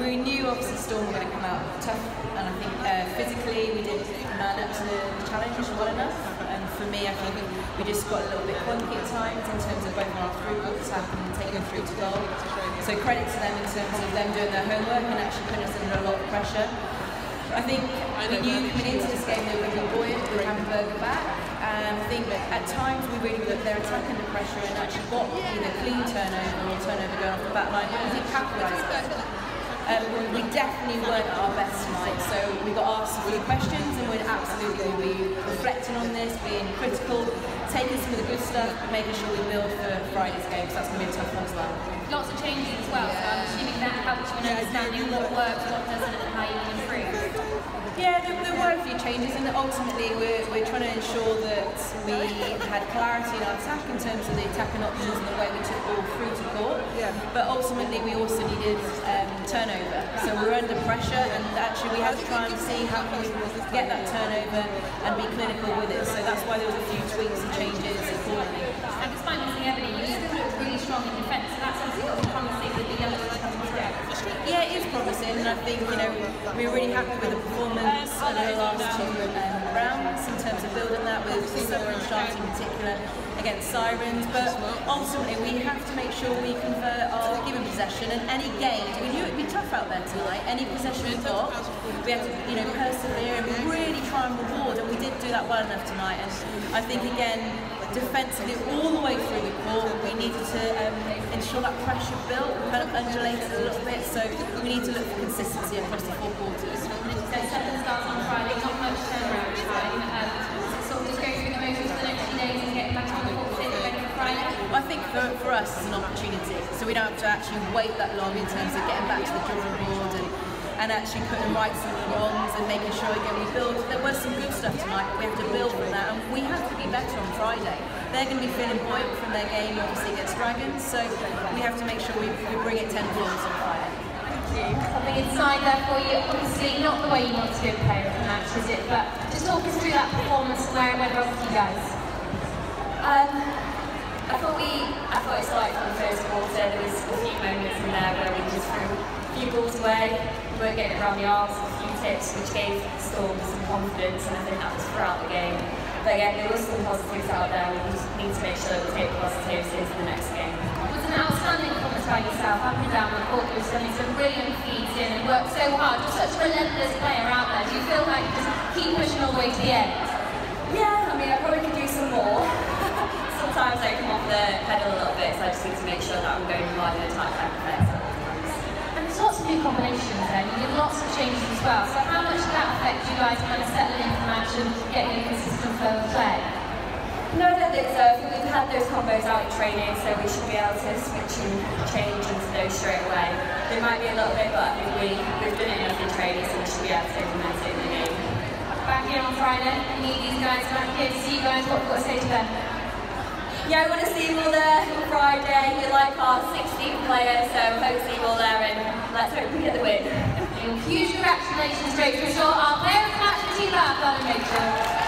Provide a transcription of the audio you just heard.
we knew obviously the Storm were going to come out tough, and I think uh, physically we didn't man up to the challenge well enough. And for me, I think we just got a little bit clunky at times in terms of both our through ball attack and taking through to goal. So credit to them in terms of them doing their homework and actually putting us under a lot of pressure. I think we knew coming into this game they were going to be buoyant with Hamburger back. And I think at times we really looked their attack under pressure and actually got either clean turnover or turnover going off the back line, we didn't capitalise um, we definitely weren't at our best tonight, so we got asked a few questions and we'd absolutely be reflecting on this, being critical, taking some of the good stuff, but making sure we build for Friday's game, because that's going to be a tough one as well. Lots of changes as well, so I'm assuming that helps you in understanding what works, what doesn't, and how you can improve. Yeah, there, there, were a few changes, and ultimately we're, we're trying to ensure that we had clarity in our attack in terms of the attacking options and the way we took ball through to court. Yeah. But ultimately we also needed um, turnover. So we're under pressure and actually we had to try and see how can we get that turnover and be clinical with it. So that's why there was a few tweaks and changes accordingly. And despite losing Eboni, you still look really strong in defence. So that's something that's promising with the young coming through. Yeah, it is promising and I think, you know, we're really happy with the performance over the last two um, rounds in terms of building that with Summer and Sharp in particular against Sirens, but ultimately we have to make sure we convert our given possession and any games. Out there tonight. Any possession we got, we have to you know persevere and really try and reward, and we did do that well enough tonight. And I think again, defensively all the way through the ball, we needed to um, ensure that pressure built, kind of undulated a little bit. So we need to look for consistency across the four quarters. Severn Stars on Friday, not much turnaround time sort of just go through the motions for the next few days and get back on the I think for, for us it's an opportunity, so we don't have to actually wait that long in terms of getting back to the drawing board and, and actually putting rights and wrongs and making sure again we build. There was some good stuff tonight, but we have to build from that, and we have to be better on Friday. They're going to be feeling buoyant from their game, obviously against Dragons, so we have to make sure we, we bring it 10 points on Friday. Thank you. Something inside there for you, obviously not the way you want to be a player of the match, is it? But just talk us through that performance and where it went wrong for you guys. Um, I thought we, I thought it started from the first quarter. There was a few moments in there where we just threw a few balls away. We weren't getting around the arms, a few tips, which gave Storm some confidence, and I think that was throughout the game. But again, there was some positives out there. We just need to make sure that we take the positives into the next game. It was an outstanding performance by yourself, up and down the court. You were sending some brilliant feeds in and worked so hard. You're such a relentless player out there. Do you feel like you just keep pushing all the way to the end? Yeah, I mean, I probably could do some more sometimes I come off the pedal a little bit, so I just need to make sure that I'm going wide in attack and defence. And there's lots of new combinations there, you did lots of changes as well. So how much did that affect you guys kind of settling into and getting a consistent flow of play? No, I don't think so. We've had those combos out in training, so we should be able to switch and change into those straight away. There might be a little bit, but I think we, we've done it enough in training, so we should be able to implement it in the game. Back here on Friday, meet these guys back here to see you guys. What have got to say to them? Yeah, I want to see you all there on Friday. You're like our 16th player, so hope to see you all there and let's hope we get the win. Huge congratulations, Rachel Shaw, our player of the match for Team Bath, Major.